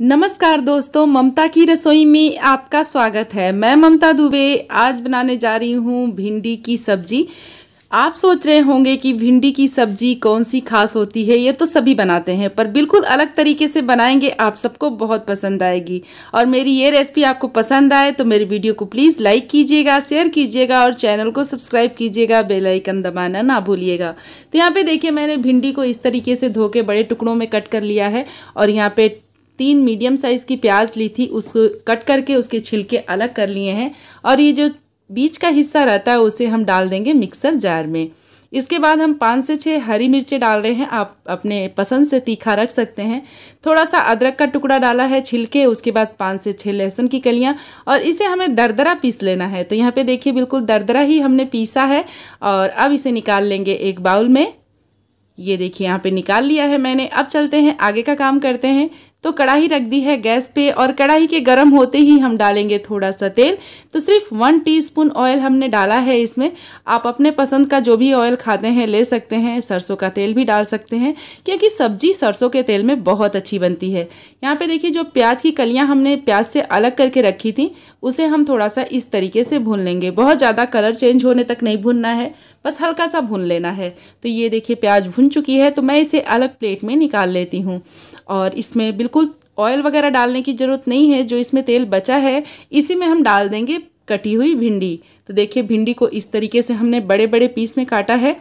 नमस्कार दोस्तों, ममता की रसोई में आपका स्वागत है। मैं ममता दुबे, आज बनाने जा रही हूँ भिंडी की सब्ज़ी। आप सोच रहे होंगे कि भिंडी की सब्ज़ी कौन सी खास होती है, ये तो सभी बनाते हैं, पर बिल्कुल अलग तरीके से बनाएँगे आप सबको बहुत पसंद आएगी। और मेरी ये रेसिपी आपको पसंद आए तो मेरी वीडियो को प्लीज़ लाइक कीजिएगा, शेयर कीजिएगा और चैनल को सब्सक्राइब कीजिएगा, बेल आइकन दबाना ना भूलिएगा। तो यहाँ पे देखिए, मैंने भिंडी को इस तरीके से धो के बड़े टुकड़ों में कट कर लिया है और यहाँ पे तीन मीडियम साइज़ की प्याज ली थी उसको कट करके उसके छिलके अलग कर लिए हैं और ये जो बीच का हिस्सा रहता है, उसे हम डाल देंगे मिक्सर जार में। इसके बाद हम पाँच से छः हरी मिर्चें डाल रहे हैं, आप अपने पसंद से तीखा रख सकते हैं। थोड़ा सा अदरक का टुकड़ा डाला है छिलके, उसके बाद पाँच से छः लहसुन की कलियाँ और इसे हमें दरदरा पीस लेना है। तो यहाँ पे देखिए, बिल्कुल दरदरा ही हमने पीसा है और अब इसे निकाल लेंगे एक बाउल में। ये देखिए, यहाँ पे निकाल लिया है मैंने। अब चलते हैं, आगे का काम करते हैं। तो कढ़ाई रख दी है गैस पे और कढ़ाई के गर्म होते ही हम डालेंगे थोड़ा सा तेल। तो सिर्फ़ वन टीस्पून ऑयल हमने डाला है इसमें। आप अपने पसंद का जो भी ऑयल खाते हैं, ले सकते हैं। सरसों का तेल भी डाल सकते हैं, क्योंकि सब्ज़ी सरसों के तेल में बहुत अच्छी बनती है। यहाँ पे देखिए जो प्याज की कलियाँ हमने प्याज से अलग करके रखी थी, उसे हम थोड़ा सा इस तरीके से भून लेंगे। बहुत ज़्यादा कलर चेंज होने तक नहीं भूनना है, बस हल्का सा भून लेना है। तो ये देखिए प्याज भून चुकी है तो मैं इसे अलग प्लेट में निकाल लेती हूँ। और इसमें बिल्कुल ऑयल वगैरह डालने की ज़रूरत नहीं है, जो इसमें तेल बचा है, इसी में हम डाल देंगे कटी हुई भिंडी। तो देखिए, भिंडी को इस तरीके से हमने बड़े बड़े पीस में काटा है।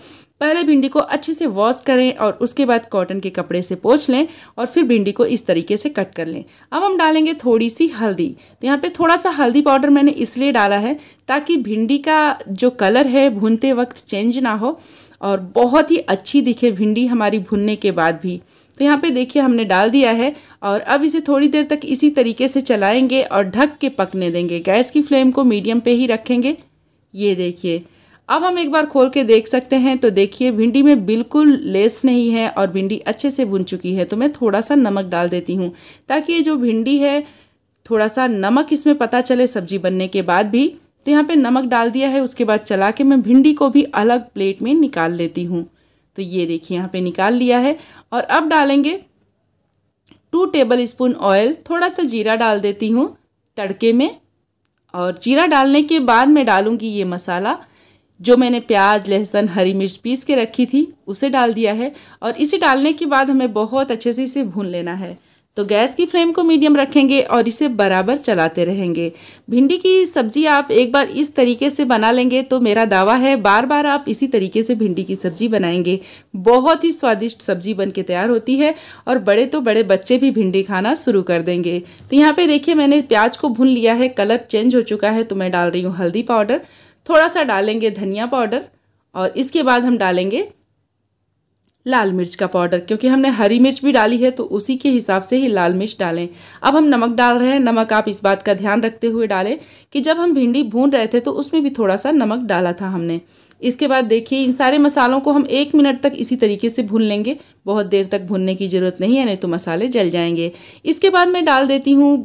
पहले भिंडी को अच्छे से वॉश करें और उसके बाद कॉटन के कपड़े से पोछ लें और फिर भिंडी को इस तरीके से कट कर लें। अब हम डालेंगे थोड़ी सी हल्दी। तो यहाँ पे थोड़ा सा हल्दी पाउडर मैंने इसलिए डाला है ताकि भिंडी का जो कलर है, भूनते वक्त चेंज ना हो और बहुत ही अच्छी दिखे भिंडी हमारी भुनने के बाद भी। तो यहाँ पे देखिए हमने डाल दिया है और अब इसे थोड़ी देर तक इसी तरीके से चलाएँगे और ढक के पकने देंगे। गैस की फ्लेम को मीडियम पे ही रखेंगे। ये देखिए, अब हम एक बार खोल के देख सकते हैं। तो देखिए, भिंडी में बिल्कुल लेस नहीं है और भिंडी अच्छे से भुन चुकी है। तो मैं थोड़ा सा नमक डाल देती हूँ ताकि ये जो भिंडी है थोड़ा सा नमक इसमें पता चले सब्ज़ी बनने के बाद भी। तो यहाँ पे नमक डाल दिया है, उसके बाद चला के मैं भिंडी को भी अलग प्लेट में निकाल लेती हूँ। तो ये देखिए यहाँ पे निकाल लिया है और अब डालेंगे टू टेबल स्पून ऑयल। थोड़ा सा जीरा डाल देती हूँ तड़के में और जीरा डालने के बाद मैं डालूँगी ये मसाला जो मैंने प्याज, लहसुन, हरी मिर्च पीस के रखी थी, उसे डाल दिया है और इसे डालने के बाद हमें बहुत अच्छे से इसे भून लेना है। तो गैस की फ्लेम को मीडियम रखेंगे और इसे बराबर चलाते रहेंगे। भिंडी की सब्ज़ी आप एक बार इस तरीके से बना लेंगे तो मेरा दावा है बार बार आप इसी तरीके से भिंडी की सब्ज़ी बनाएँगे। बहुत ही स्वादिष्ट सब्ज़ी बन के तैयार होती है और बड़े तो बड़े बच्चे भी भिंडी खाना शुरू कर देंगे। तो यहाँ पे देखिए, मैंने प्याज को भून लिया है, कलर चेंज हो चुका है तो मैं डाल रही हूँ हल्दी पाउडर। थोड़ा सा डालेंगे धनिया पाउडर और इसके बाद हम डालेंगे लाल मिर्च का पाउडर, क्योंकि हमने हरी मिर्च भी डाली है तो उसी के हिसाब से ही लाल मिर्च डालें। अब हम नमक डाल रहे हैं। नमक आप इस बात का ध्यान रखते हुए डालें कि जब हम भिंडी भून रहे थे तो उसमें भी थोड़ा सा नमक डाला था हमने। इसके बाद देखिए, इन सारे मसालों को हम एक मिनट तक इसी तरीके से भून लेंगे। बहुत देर तक भूनने की ज़रूरत नहीं है, नहीं तो मसाले जल जाएँगे। इसके बाद मैं डाल देती हूँ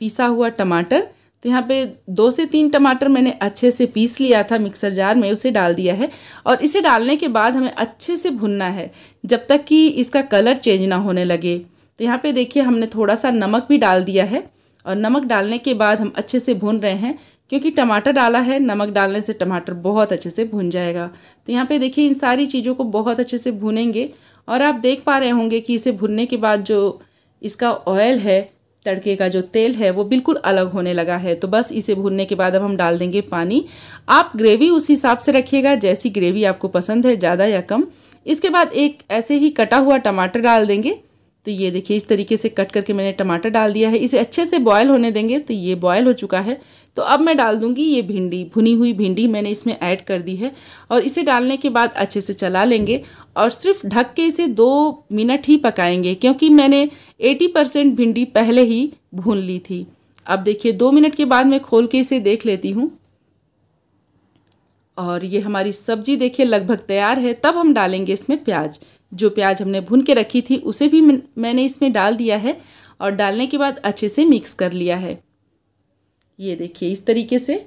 पीसा हुआ टमाटर। तो यहाँ पे दो से तीन टमाटर मैंने अच्छे से पीस लिया था मिक्सर जार में, उसे डाल दिया है। और इसे डालने के बाद हमें अच्छे से भुनना है, जब तक कि इसका कलर चेंज ना होने लगे। तो यहाँ पे देखिए, हमने थोड़ा सा नमक भी डाल दिया है। और नमक डालने के बाद हम अच्छे से भून रहे हैं, क्योंकि टमाटर डाला है, नमक डालने से टमाटर बहुत अच्छे से भुन जाएगा। तो यहाँ पे देखिए, इन सारी चीज़ों को बहुत अच्छे से भुनेंगे। और आप देख पा रहे होंगे कि इसे भुनने के बाद जो इसका ऑयल है तड़के का जो तेल है वो बिल्कुल अलग होने लगा है। तो बस इसे भूनने के बाद अब हम डाल देंगे पानी। आप ग्रेवी उस हिसाब से रखिएगा जैसी ग्रेवी आपको पसंद है, ज़्यादा या कम। इसके बाद एक ऐसे ही कटा हुआ टमाटर डाल देंगे। तो ये देखिए, इस तरीके से कट करके मैंने टमाटर डाल दिया है। इसे अच्छे से बॉयल होने देंगे तो ये बॉयल हो चुका है। तो अब मैं डाल दूँगी ये भिंडी, भुनी हुई भिंडी मैंने इसमें ऐड कर दी है और इसे डालने के बाद अच्छे से चला लेंगे और सिर्फ़ ढक के इसे दो मिनट ही पकाएँगे, क्योंकि मैंने 80 परसेंट भिंडी पहले ही भून ली थी। अब देखिए, दो मिनट के बाद मैं खोल के इसे देख लेती हूँ। और ये हमारी सब्ज़ी देखिए, लगभग तैयार है। तब हम डालेंगे इसमें प्याज। जो प्याज हमने भून के रखी थी, उसे भी मैंने इसमें डाल दिया है और डालने के बाद अच्छे से मिक्स कर लिया है। ये देखिए इस तरीके से।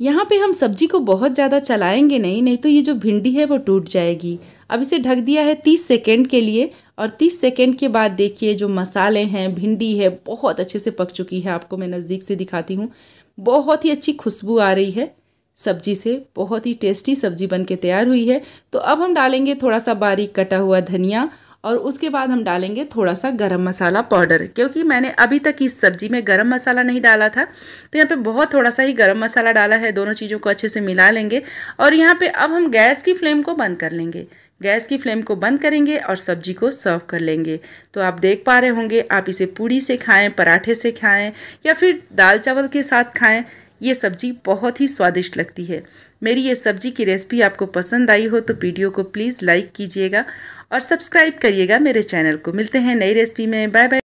यहाँ पे हम सब्ज़ी को बहुत ज़्यादा चलाएँगे नहीं नहीं तो ये जो भिंडी है वो टूट जाएगी। अब इसे ढक दिया है तीस सेकेंड के लिए और 30 सेकेंड के बाद देखिए जो मसाले हैं, भिंडी है, बहुत अच्छे से पक चुकी है, आपको मैं नज़दीक से दिखाती हूँ। बहुत ही अच्छी खुशबू आ रही है। सब्ज़ी से बहुत ही टेस्टी सब्ज़ी बन के तैयार हुई है। तो अब हम डालेंगे थोड़ा सा बारीक कटा हुआ धनिया और उसके बाद हम डालेंगे थोड़ा सा गरम मसाला पाउडर। क्योंकि मैंने अभी तक इस सब्ज़ी में गरम मसाला नहीं डाला था तो यहाँ पे बहुत थोड़ा सा ही गरम मसाला डाला है। दोनों चीज़ों को अच्छे से मिला लेंगे और यहाँ पे अब हम गैस की फ्लेम को बंद कर लेंगे। गैस की फ्लेम को बंद करेंगे और सब्ज़ी को सर्व कर लेंगे। तो आप देख पा रहे होंगे, आप इसे पूड़ी से खाएँ, पराठे से खाएँ या फिर दाल चावल के साथ खाएँ। ये सब्ज़ी बहुत ही स्वादिष्ट लगती है। मेरी ये सब्ज़ी की रेसिपी आपको पसंद आई हो तो वीडियो को प्लीज़ लाइक कीजिएगा और सब्सक्राइब करिएगा मेरे चैनल को। मिलते हैं नई रेसिपी में। Bye bye.